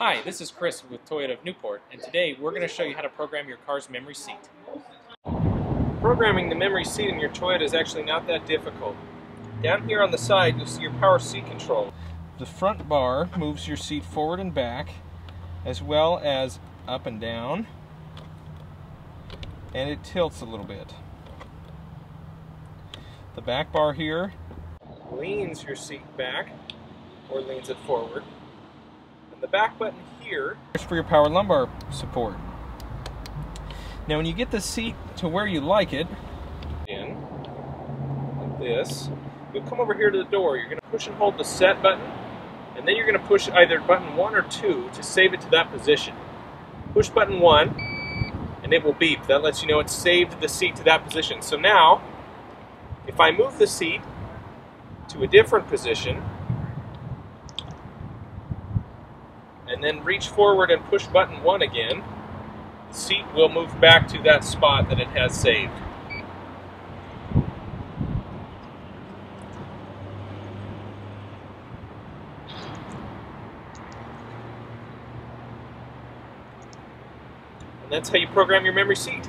Hi, this is Chris with Toyota of Newport, and today we're going to show you how to program your car's memory seat. Programming the memory seat in your Toyota is actually not that difficult. Down here on the side, you'll see your power seat control. The front bar moves your seat forward and back, as well as up and down, and it tilts a little bit. The back bar here leans your seat back, or leans it forward. The back button here is for your power lumbar support. Now when you get the seat to where you like it, in, like this, you'll come over here to the door. You're going to push and hold the set button, and then you're going to push either button 1 or 2 to save it to that position. Push button 1, and it will beep. That lets you know it's saved the seat to that position. So now, if I move the seat to a different position, and then reach forward and push button 1 again, the seat will move back to that spot that it has saved. And that's how you program your memory seat.